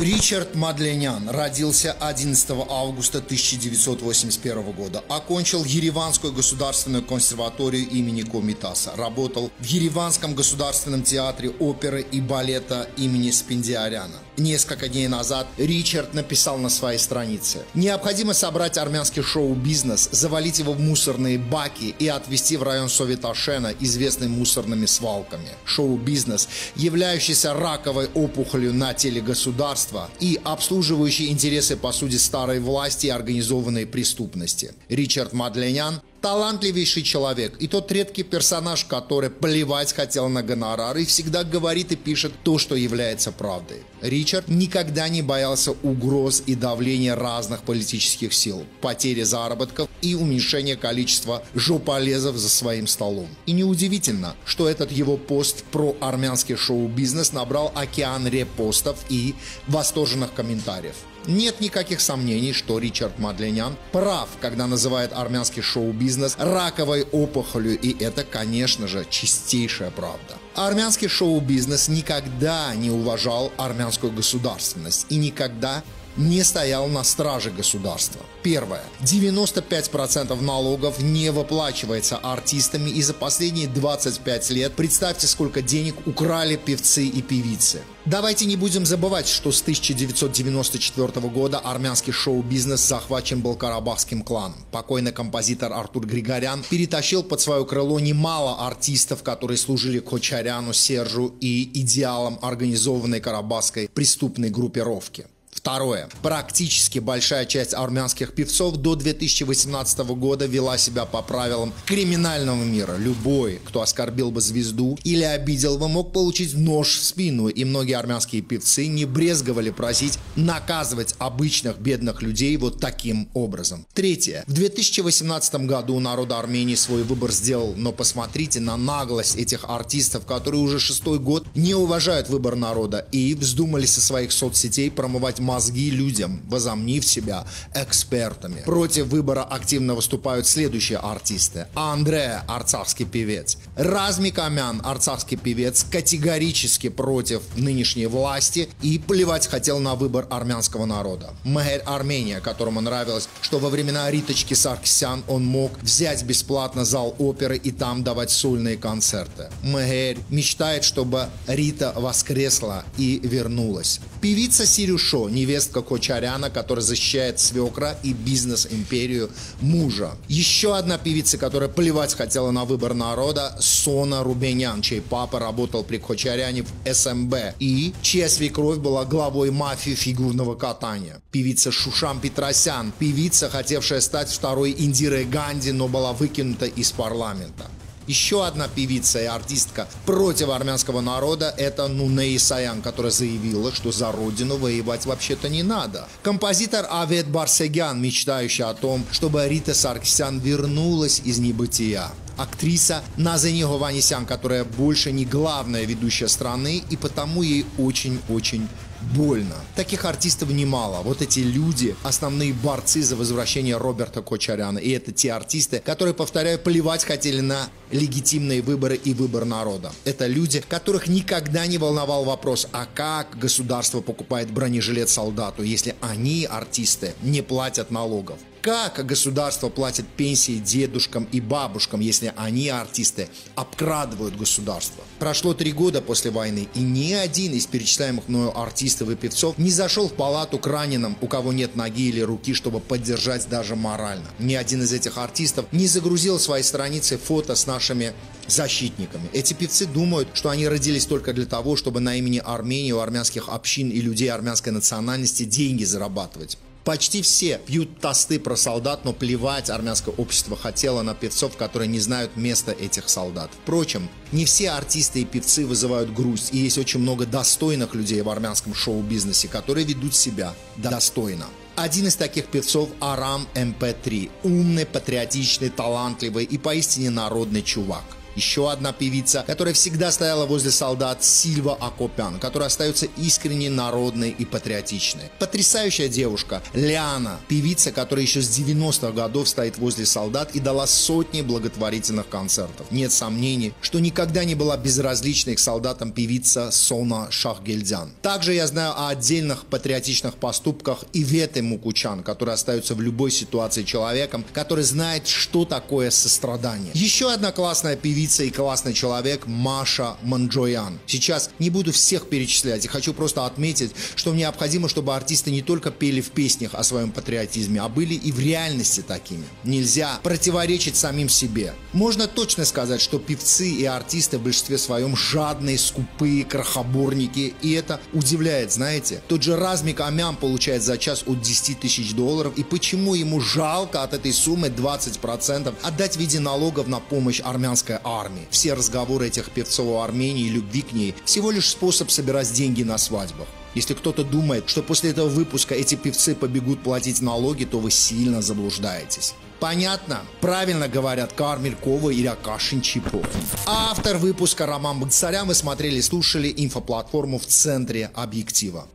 Ричард Мадленян родился 11 августа 1981 года. Окончил Ереванскую государственную консерваторию имени Комитаса. Работал в Ереванском государственном театре оперы и балета имени Спиндиаряна. Несколько дней назад Ричард написал на своей странице «Необходимо собрать армянский шоу-бизнес, завалить его в мусорные баки и отвезти в район Советашена, известный мусорными свалками. Шоу-бизнес, являющийся раковой опухолью на теле государства, государства и обслуживающий интересы по сути старой власти и организованной преступности. Ричард Мадленян талантливейший человек и тот редкий персонаж, который плевать хотел на гонорар и всегда говорит и пишет то, что является правдой. Ричард никогда не боялся угроз и давления разных политических сил, потери заработков и уменьшения количества жополезов за своим столом. И неудивительно, что этот его пост про армянский шоу-бизнес набрал океан репостов и восторженных комментариев. Нет никаких сомнений, что Ричард Мадленян прав, когда называет армянский шоу-бизнес раковой опухолью, и это, конечно же, чистейшая правда. Армянский шоу-бизнес никогда не уважал армянскую государственность и никогда не стоял на страже государства. Первое. 95% налогов не выплачивается артистами и за последние 25 лет представьте, сколько денег украли певцы и певицы. Давайте не будем забывать, что с 1994 года армянский шоу-бизнес захвачен был карабахским кланом. Покойный композитор Артур Григорян перетащил под свое крыло немало артистов, которые служили Кочаряну, Сержу и идеалам организованной карабахской преступной группировки. Второе. Практически большая часть армянских певцов до 2018 года вела себя по правилам криминального мира. Любой, кто оскорбил бы звезду или обидел бы, мог получить нож в спину. И многие армянские певцы не брезговали просить наказывать обычных бедных людей вот таким образом. Третье. В 2018 году народ Армении свой выбор сделал, но посмотрите на наглость этих артистов, которые уже шестой год не уважают выбор народа и вздумали со своих соцсетей промывать мозги людям, возомнив себя экспертами. Против выбора активно выступают следующие артисты. Андре, арцахский певец. Разми Камян, арцахский певец, категорически против нынешней власти и плевать хотел на выбор армянского народа. Мэгер Армения, которому нравилось, что во времена Риточки Саркисян он мог взять бесплатно зал оперы и там давать сольные концерты. Мэгер мечтает, чтобы Рита воскресла и вернулась. Певица Сирюшо не невестка Кочаряна, которая защищает свекра и бизнес-империю мужа. Еще одна певица, которая плевать хотела на выбор народа, Сона Рубенян, чей папа работал при Кочаряне в СМБ и чья свекровь была главой мафии фигурного катания. Певица Шушам Петросян, певица, хотевшая стать второй Индирой Ганди, но была выкинута из парламента. Еще одна певица и артистка против армянского народа – это Нуне Исаян, которая заявила, что за родину воевать вообще-то не надо. Композитор Авет Барсегян, мечтающий о том, чтобы Рита Саркисян вернулась из небытия актриса Назани Гованисян, которая больше не главная ведущая страны, и потому ей очень-очень больно. Таких артистов немало. Вот эти люди, основные борцы за возвращение Роберта Кочаряна. И это те артисты, которые, повторяю, плевать хотели на легитимные выборы и выбор народа. Это люди, которых никогда не волновал вопрос, а как государство покупает бронежилет солдату, если они, артисты, не платят налогов как государство платит пенсии дедушкам и бабушкам, если они, артисты, обкрадывают государство. Прошло три года после войны, и ни один из перечисляемых мною артистов и певцов не зашел в палату к раненым, у кого нет ноги или руки, чтобы поддержать даже морально. Ни один из этих артистов не загрузил свои страницы фото с нашими защитниками. Эти певцы думают, что они родились только для того, чтобы на имени Армении, у армянских общин и людей армянской национальности деньги зарабатывать. Почти все пьют тосты про солдат, но плевать армянское общество хотело на певцов, которые не знают места этих солдат. Впрочем, не все артисты и певцы вызывают грусть, и есть очень много достойных людей в армянском шоу-бизнесе, которые ведут себя достойно. Один из таких певцов Арам MP3. Умный, патриотичный, талантливый и поистине народный чувак. Еще одна певица, которая всегда стояла возле солдат, Сильва Акопян, которая остается искренне народной и патриотичной. Потрясающая девушка Лиана, певица, которая еще с 90-х годов стоит возле солдат и дала сотни благотворительных концертов. Нет сомнений, что никогда не была безразличной к солдатам певица Сона Шахгельдян. Также я знаю о отдельных патриотичных поступках Иветы Мукучан, которая остается в любой ситуации человеком, который знает, что такое сострадание. Еще одна классная певица и классный человек Маша Манджоян. Сейчас не буду всех перечислять, и хочу просто отметить, что необходимо, чтобы артисты не только пели в песнях о своем патриотизме, а были и в реальности такими. Нельзя противоречить самим себе. Можно точно сказать, что певцы и артисты в большинстве своем жадные, скупые, крохоборники, и это удивляет, знаете. Тот же Размик Амян получает за час от 10 тысяч долларов, и почему ему жалко от этой суммы 20% отдать в виде налогов на помощь армянской армии? Все разговоры этих певцов о Армении и любви к ней всего лишь способ собирать деньги на свадьбах. Если кто-то думает, что после этого выпуска эти певцы побегут платить налоги, то вы сильно заблуждаетесь. Понятно? Правильно говорят Кармель Кова и Акашин Чипов. Автор выпуска Роман Багдсарян. Вы смотрели и слушали инфоплатформу в центре объектива.